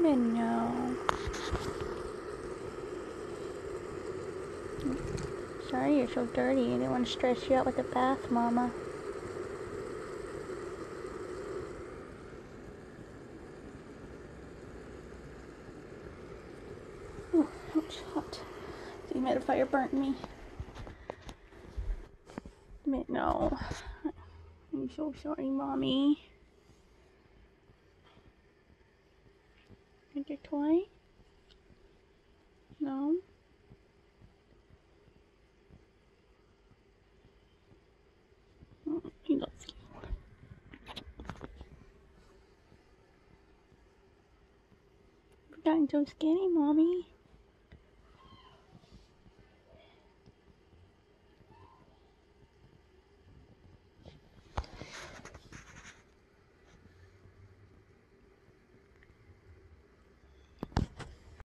No. Sorry you're so dirty. I didn't want to stress you out with a bath, Mama. Oh, it's hot. The humidifier burnt me. No. I'm so sorry, Mommy. Is your toy? No? Oh, he loves you. Gotten so skinny, Mommy.